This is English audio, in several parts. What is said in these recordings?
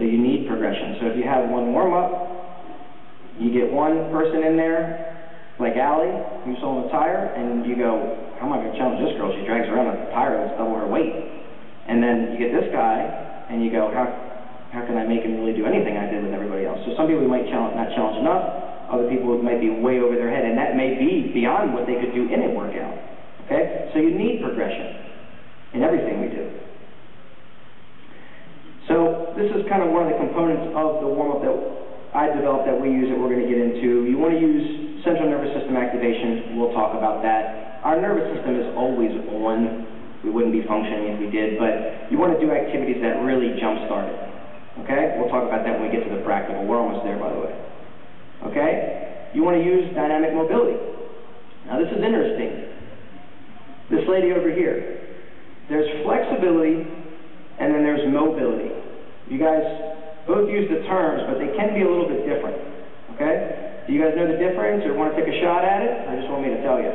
So you need progression. So if you have one warm-up, you get one person in there, like Allie, who's on the tire, and you go, oh how am I going to challenge this girl? She drags around a tire that's double her weight. And then you get this guy, and you go, how, how can I make him really do anything I did with everybody else? So some people might challenge, not challenge enough, other people might be way over their head, and that may be beyond what they could do in a workout. Okay? So you need progression in everything we do. This is kind of one of the components of the warm-up that I developed that we use that we're going to get into. You want to use central nervous system activation. We'll talk about that. Our nervous system is always on. We wouldn't be functioning if we did, but you want to do activities that really jumpstart it. Okay? We'll talk about that when we get to the practical. We're almost there, by the way. Okay? You want to use dynamic mobility. Now, this is interesting. This lady over here. There's flexibility, and then there's mobility. You guys both use the terms, but they can be a little bit different. Okay? Do you guys know the difference or want to take a shot at it? Or just want me to tell you?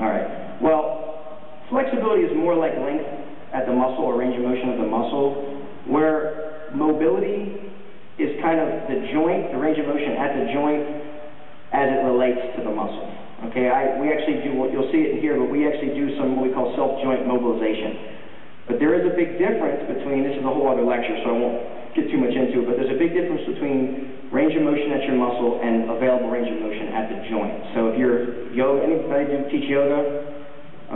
All right. Well, flexibility is more like length at the muscle or range of motion of the muscle, where mobility is kind of the joint, the range of motion at the joint as it relates to the muscle. Okay, I, we actually do, what you'll see it in here, but we actually do some what we call self-joint mobilization. But there is a big difference between, this is a whole other lecture, so I won't get too much into it, but there's a big difference between range of motion at your muscle and available range of motion at the joint. So if you're yoga, anybody do teach yoga?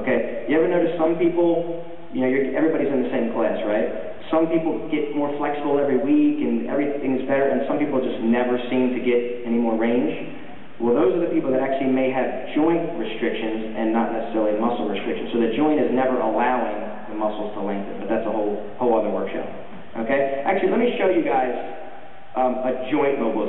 Okay, you ever notice some people, you know, everybody's in the same class, right? Some people get more flexible every week and everything is better, and some people just never seem to get any more range. Well, those are the people that actually may have joint restrictions and not necessarily muscle restrictions. So the joint is never allowing muscles to lengthen, but that's a whole, whole other workshop. Okay? Actually, let me show you guys um, a joint mobilization.